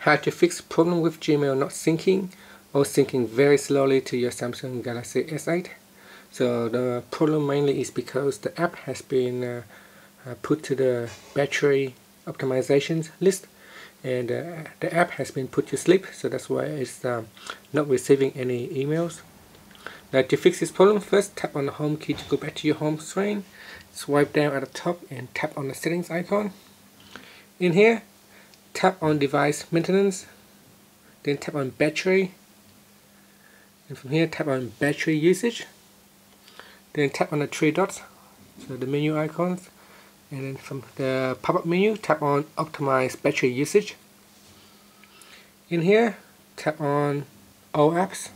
how to fix problem with Gmail not syncing or syncing very slowly to your Samsung Galaxy S8 so the problem mainly is because the app has been uh, uh, put to the battery optimizations list and uh, the app has been put to sleep. So that's why it's um, not receiving any emails. Now to fix this problem first tap on the home key to go back to your home screen swipe down at the top and tap on the settings icon. In here tap on device maintenance then tap on battery and from here tap on battery usage then tap on the three dots so the menu icons and then from the pop-up menu tap on optimize battery usage. In here tap on all apps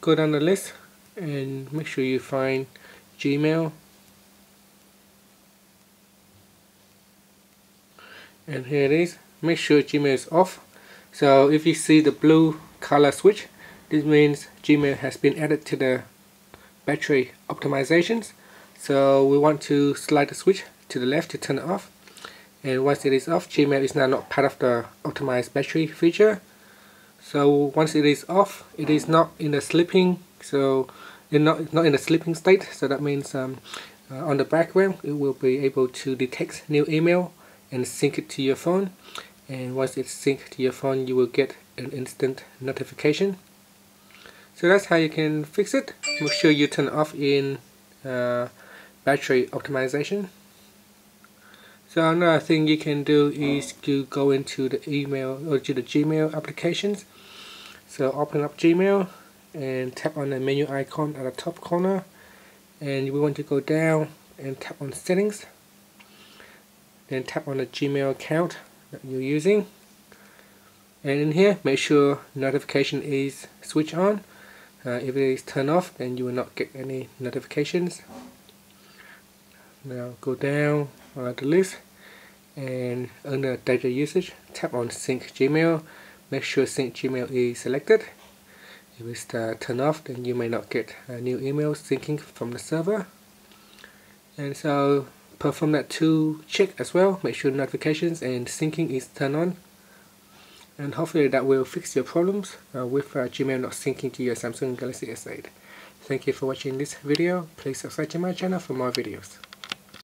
go down the list and make sure you find Gmail and here it is. Make sure Gmail is off. So if you see the blue color switch this means Gmail has been added to the battery optimizations. So we want to slide the switch to the left to turn it off. And once it is off Gmail is now not part of the optimized battery feature. So once it is off it is not in the sleeping so it's not, not in the sleeping state. So that means um, uh, on the background it will be able to detect new email and sync it to your phone. And once it's synced to your phone you will get an instant notification. So that's how you can fix it. Make sure you turn off in uh, battery optimization. So another thing you can do is to go into the email or to the Gmail applications. So open up Gmail and tap on the menu icon at the top corner. And we want to go down and tap on settings then tap on the Gmail account that you're using. And in here make sure notification is switch on. Uh, if it is turned off then you will not get any notifications. Now go down uh, the list and under data usage tap on sync Gmail. Make sure sync Gmail is selected. If it's uh, turned off then you may not get uh, new emails syncing from the server. And so perform that to check as well. Make sure notifications and syncing is turned on. And hopefully that will fix your problems uh, with uh, Gmail not syncing to your Samsung Galaxy S8 thank you for watching this video. Please subscribe to my channel for more videos